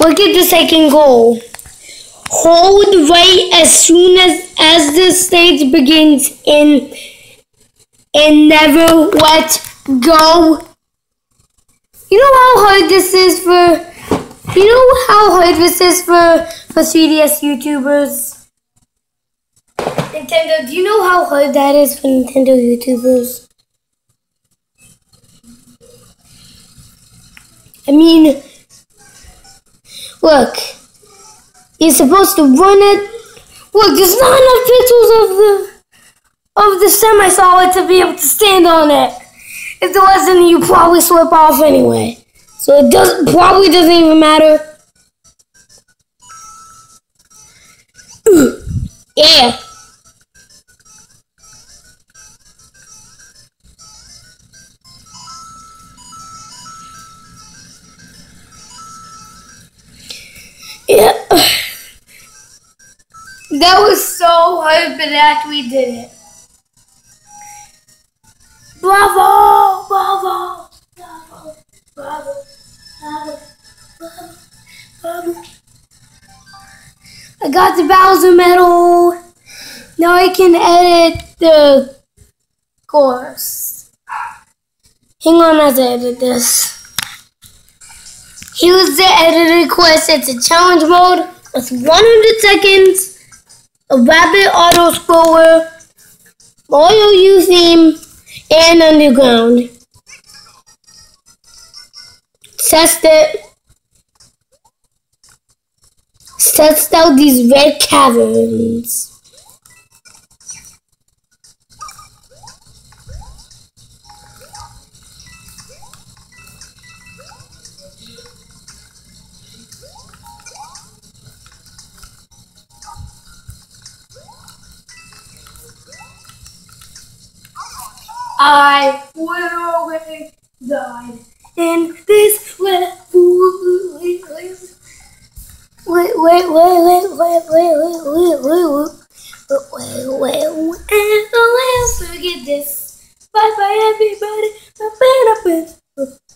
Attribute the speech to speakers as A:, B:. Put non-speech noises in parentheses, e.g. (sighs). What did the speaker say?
A: Look at the second goal. Hold right as soon as as the stage begins and and never let go. You know how hard this is for you know how hard this is for for 3DS YouTubers? Nintendo, do you know how hard that is for Nintendo YouTubers? I mean, look, you're supposed to run it. Look, there's not enough pixels of the of the semi-solid to be able to stand on it. If there wasn't, you probably slip off anyway. So it does probably doesn't even matter. (clears throat) yeah. Yeah. (sighs) That was so hard, but we did it. Bravo! Bravo! Bravo! Bravo! Bravo! Bravo! Bravo! I got the Bowser medal. Now I can edit the course. Hang on as I edit this. Here's the edited quest. It's a challenge mode with 100 seconds, a rapid auto scroller, Mario U theme, and underground. Test it. Test out these red caverns. I would already died in this way. Wait, wait, wait, wait, wait, wait, wait, wait, wait, wait, wait, wait, wait, wait, forget this. Bye bye, everybody. I've been, I've been.